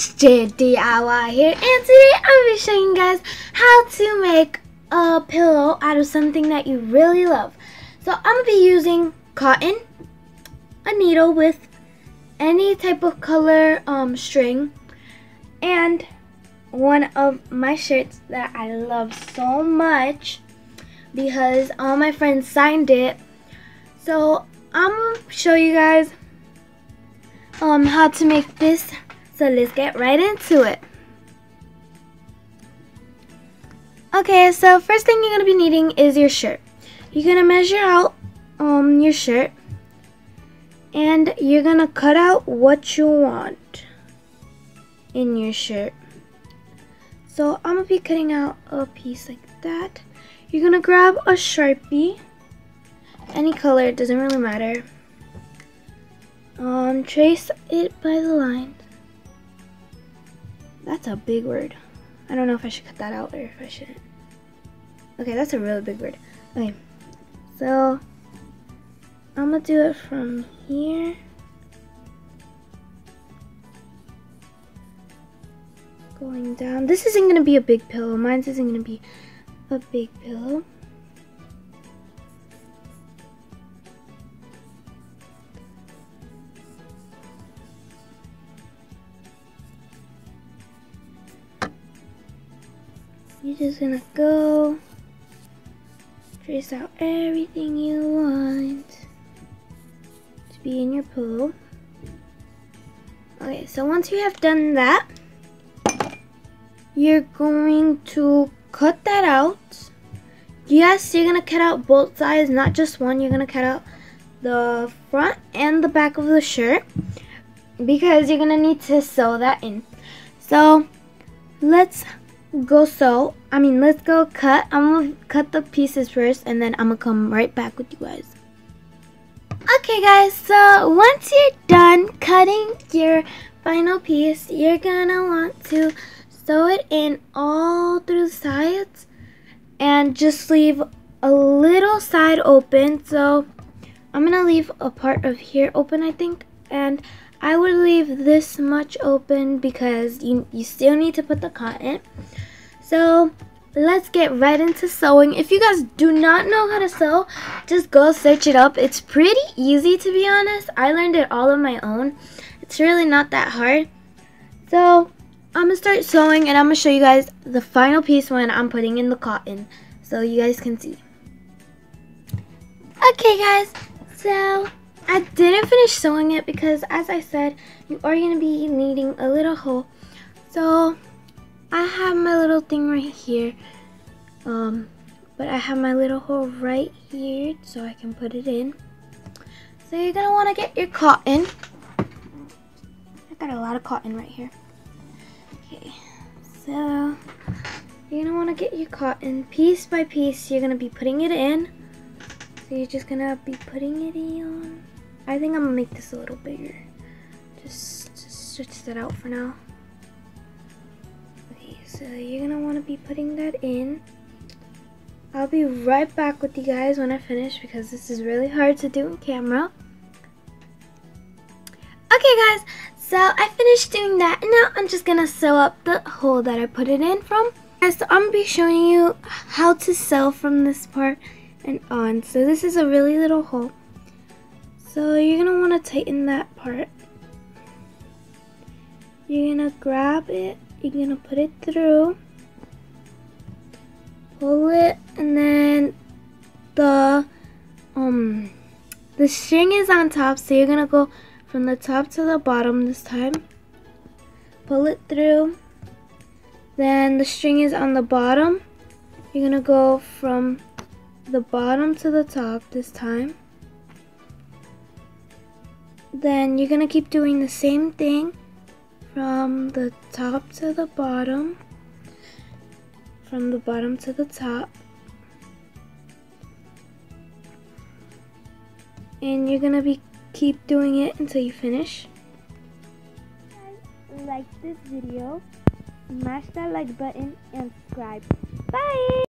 it's JDIY here and today I'm going to be showing you guys how to make a pillow out of something that you really love. So I'm going to be using cotton, a needle with any type of color um, string, and one of my shirts that I love so much because all my friends signed it. So I'm going to show you guys um, how to make this so let's get right into it. Okay, so first thing you're going to be needing is your shirt. You're going to measure out um, your shirt and you're going to cut out what you want in your shirt. So I'm going to be cutting out a piece like that. You're going to grab a Sharpie, any color, it doesn't really matter. Um, trace it by the line. That's a big word. I don't know if I should cut that out or if I shouldn't. Okay, that's a really big word. Okay, so I'm gonna do it from here. Going down. This isn't gonna be a big pillow. Mine's isn't gonna be a big pillow. You're just gonna go trace out everything you want to be in your pillow. Okay, so once you have done that, you're going to cut that out. Yes, you're gonna cut out both sides, not just one. You're gonna cut out the front and the back of the shirt because you're gonna need to sew that in. So let's go sew. I mean, let's go cut. I'm gonna cut the pieces first and then I'm gonna come right back with you guys. Okay guys, so once you're done cutting your final piece, you're gonna want to sew it in all through the sides and just leave a little side open. So I'm gonna leave a part of here open, I think, and I would leave this much open because you, you still need to put the cotton. So let's get right into sewing. If you guys do not know how to sew, just go search it up. It's pretty easy to be honest. I learned it all on my own. It's really not that hard. So I'm going to start sewing and I'm going to show you guys the final piece when I'm putting in the cotton. So you guys can see. Okay guys, so I didn't finish sewing it because as I said, you are going to be needing a little hole. So I have my little thing right here. Um, but I have my little hole right here so I can put it in. So you're gonna wanna get your cotton. I got a lot of cotton right here. Okay, so you're gonna wanna get your cotton piece by piece. You're gonna be putting it in. So you're just gonna be putting it in. I think I'm gonna make this a little bigger. Just, just stretch that out for now. So you're gonna wanna be putting that in. I'll be right back with you guys when I finish because this is really hard to do in camera. Okay guys, so I finished doing that and now I'm just gonna sew up the hole that I put it in from. So I'm gonna be showing you how to sew from this part and on. So this is a really little hole. So you're gonna wanna tighten that part. You're gonna grab it you're gonna put it through pull it and then the um the string is on top so you're gonna go from the top to the bottom this time. Pull it through then the string is on the bottom. You're gonna go from the bottom to the top this time then you're gonna keep doing the same thing from the top to the bottom, from the bottom to the top. And you're gonna be keep doing it until you finish. Like this video, smash that like button and subscribe. Bye!